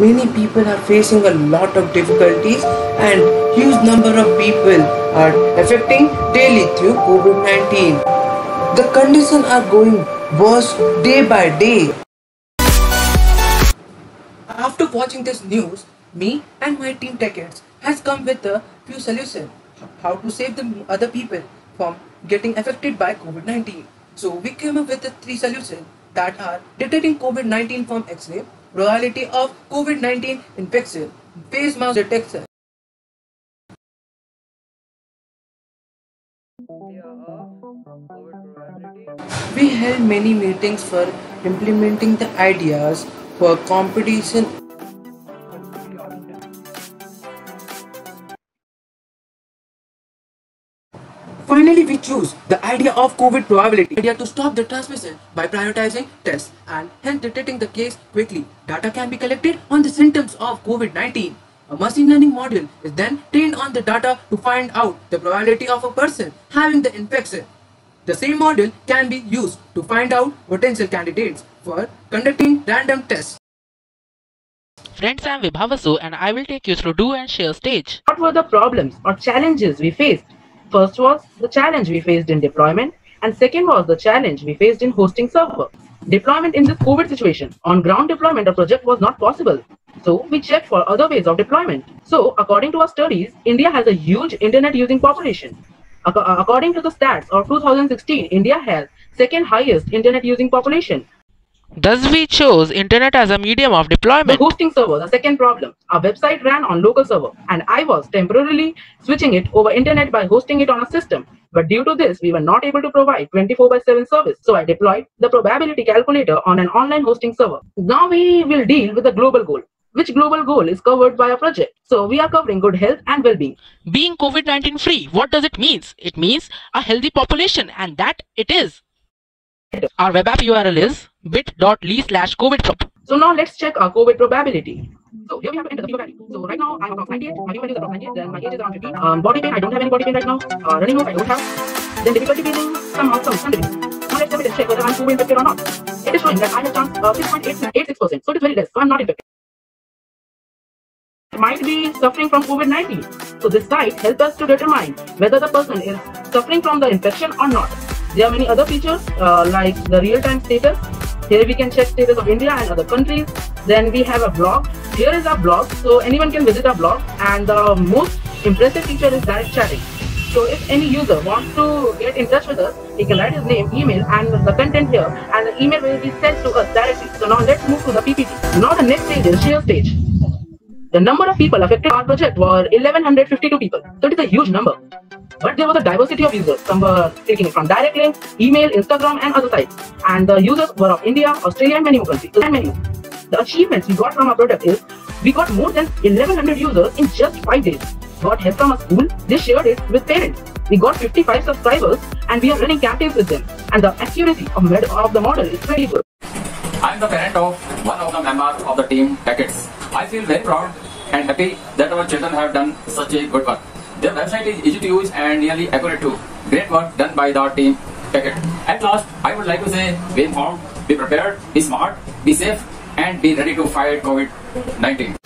many people are facing a lot of difficulties and huge number of people are affecting daily through COVID-19. The conditions are going worse day by day. After watching this news, me and my team TechEds has come with a few solutions how to save the other people from getting affected by COVID-19. So we came up with the three solutions that are detecting COVID-19 from X-ray, probability of COVID-19 infection, face mask detection. We held many meetings for implementing the ideas for competition Finally, we choose the idea of COVID probability idea to stop the transmission by prioritizing tests and hence detecting the case quickly. Data can be collected on the symptoms of COVID-19. A machine learning model is then trained on the data to find out the probability of a person having the infection. The same model can be used to find out potential candidates for conducting random tests. Friends, I am Vibhavasu and I will take you through do and share stage. What were the problems or challenges we faced First was the challenge we faced in deployment, and second was the challenge we faced in hosting server. Deployment in this COVID situation, on ground deployment of project was not possible. So we checked for other ways of deployment. So according to our studies, India has a huge internet using population. According to the stats of 2016, India has second highest internet using population Thus, we chose internet as a medium of deployment. The hosting server, the second problem. Our website ran on local server and I was temporarily switching it over internet by hosting it on a system. But due to this, we were not able to provide 24 by 7 service. So I deployed the probability calculator on an online hosting server. Now we will deal with the global goal. Which global goal is covered by a project? So we are covering good health and well-being. Being COVID-19 free, what does it mean? It means a healthy population and that it is. Our web app URL is bit.ly slash COVID prob. So now let's check our COVID probability. So here we have to enter the fever value. So right now I'm approx 98, my fever value is approx 98, then my age is around 50. Um, body pain, I don't have any body pain right now. Uh, running nose, I don't have. Then difficulty breathing, some some some Now let's, let me check whether I'm COVID infected or not. It is showing that I have chance uh, 6.86%. So it is very less. So I'm not infected. Might be suffering from COVID-19. So this site helps us to determine whether the person is suffering from the infection or not. There are many other features uh, like the real-time status. Here we can check status of India and other countries. Then we have a blog. Here is our blog, so anyone can visit our blog. And the most impressive feature is direct chatting. So if any user wants to get in touch with us, he can write his name, email, and the content here, and the email will be sent to us directly. So now let's move to the PPT. Now the next stage is share stage. The number of people affected by our project were 1152 people. So it is a huge number. But there was a diversity of users. Some were uh, taking it from direct link, email, Instagram, and other sites. And the users were of India, Australia, and many more countries. And many. The achievements we got from our product is we got more than 1100 users in just 5 days. Got help from a school, they shared it with parents. We got 55 subscribers and we are running campaigns with them. And the accuracy of, of the model is very good. I am the parent of one of the members of the team TechEds. I feel very proud and happy that our children have done such a good work. Their website is easy to use and nearly accurate too. Great work done by the team. TechEd. At last, I would like to say, be informed, be prepared, be smart, be safe, and be ready to fight COVID-19.